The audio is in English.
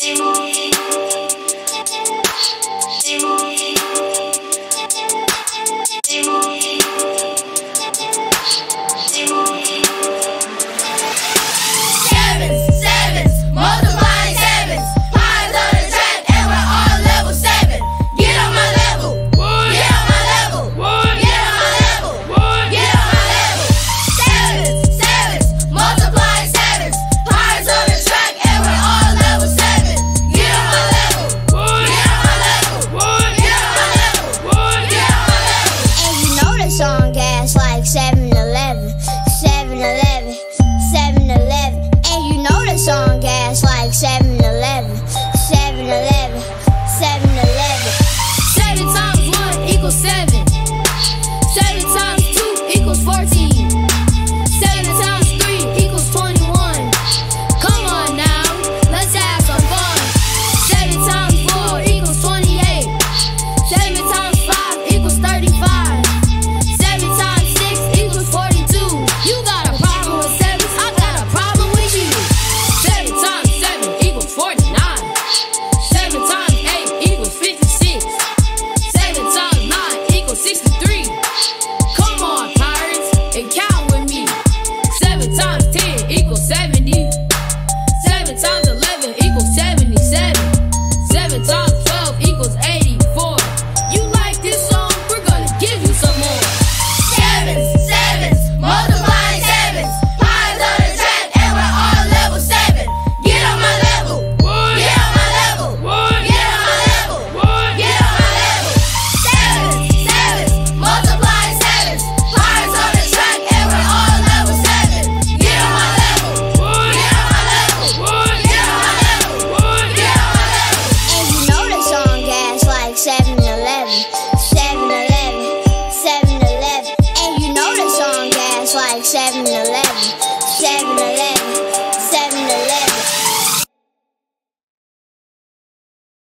Thank you. Seven.